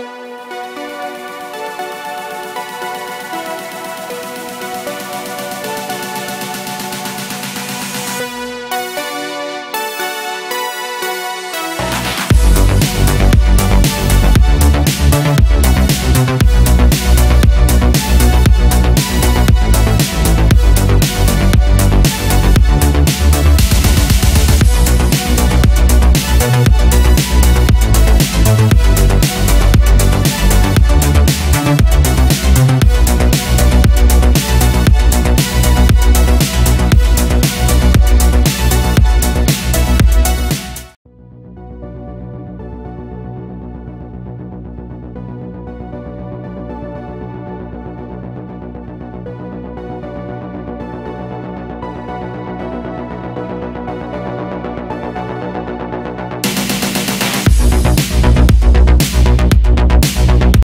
Música